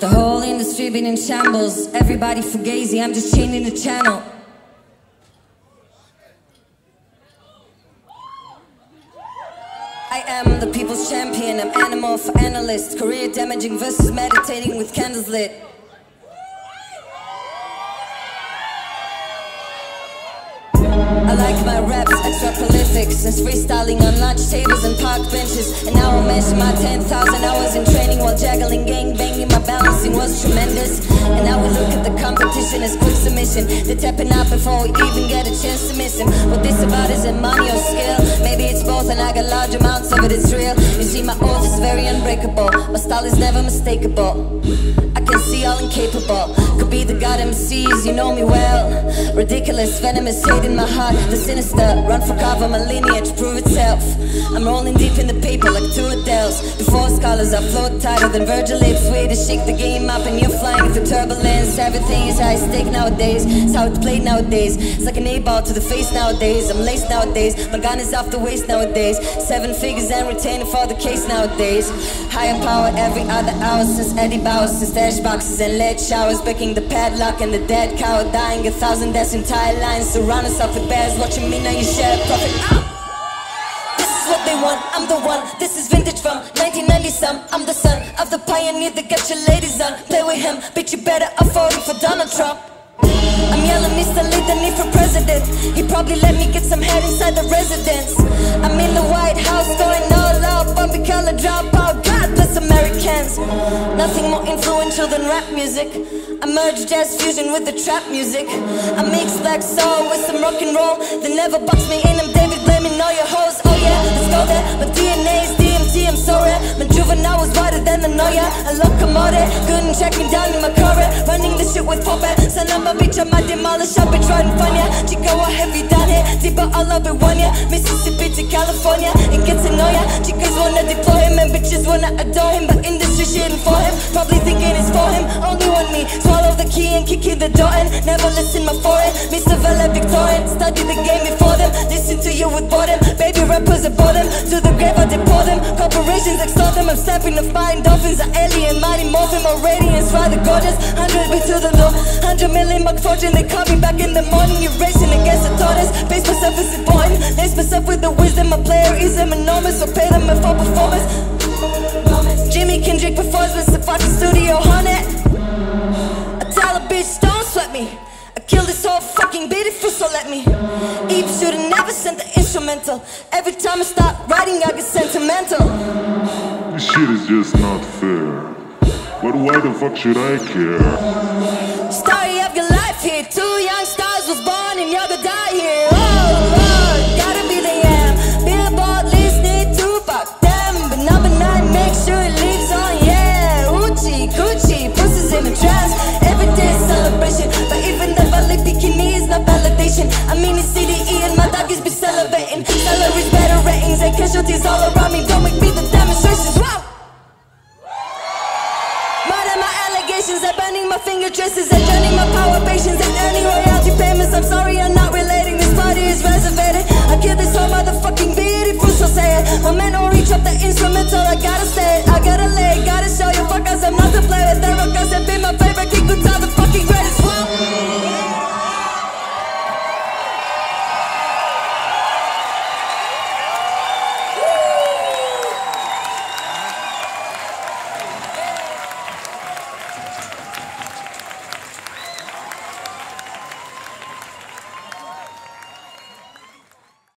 The whole industry been in shambles. Everybody fugazi, I'm just changing the channel. I am the people's champion. I'm animal for analysts. Career damaging versus meditating with candles lit. I like my raps extra prolific Since freestyling on lunch tables and park benches And now I'll mention my 10,000 hours in training While juggling gang banging My balancing was tremendous And now we look at the quick submission. They're tapping out before we even get a chance to miss him. What this about isn't money or skill? Maybe it's both and I got large amounts of it, it's real. You see my oath is very unbreakable. My style is never mistakable see all incapable. Could be the god MCs, you know me well. Ridiculous, venomous hate in my heart. The sinister, run for cover, my lineage prove itself. I'm rolling deep in the paper like two Adele's. Before scholars, I float tighter than Virgil Abloh Way to shake the game up and you're flying through turbulence. Everything is high stake nowadays, it's how it's played nowadays. It's like an A-ball to the face nowadays, I'm laced nowadays. My gun is off the waist nowadays. Seven figures and retaining for the case nowadays. Higher power every other hour since Eddie Bauer Since stash boxes and lead showers Breaking the padlock and the dead cow Dying a thousand deaths in entire lines Surround yourself with bears watching me now you share profit. This is what they want, I'm the one. This is vintage from 1990 some. I'm the son of the pioneer that got your ladies on. Play with him, bitch you better afford him for Donald Trump. I'm yelling Mr. Lee, the need for president. He probably let me get some head inside the residence Nothing more influential than rap music. I merge jazz fusion with the trap music. I mix black soul with some rock and roll. They never box me in, I'm David Blaine-ing all your hoes. Oh yeah, let's go there, my DNA is DMT, I'm sorry My juvenile was whiter than the Noya. A locomotive, couldn't check me down in my car Running the shit with Pope Son of a bitch, I might demolish, I've been trying to find ya. Chico, what have you done here? Deeper all of it, one ya. Mississippi to California, it gets annoying. Chicas wanna deploy and wanna adore him But industry shitting for him, probably thinking it's for him Only one me, swallow the key and kick in the door and Never listen my foreign, Mr. Valedictorian Study the game before them, listen to you with boredom. Baby rappers abort them, to the grave I deport them. Corporations extort them, I'm snapping the fine dolphins Are alien, mighty morphin, my radiance, rather gorgeous. Hundred bit to the low, hundred million buck fortune They call me back in the morning, you're racing against the tortoise. Base myself is important, lace myself with the wisdom. A player is enormous, so pay them for performance fucking studio haunted I tell a bitch, don't sweat me. I kill this whole fucking beautiful, so let me. Eve should've never sent the instrumental. Every time I start writing, I get sentimental. This shit is just not fair. But why the fuck should I care? Traces and drowning my power patience and earning royalty payments. I'm sorry, I'm not relating. This party is reservated. I kill this whole motherfucking beautiful, so say it. My man don't reach up the instrumental, I gotta say it.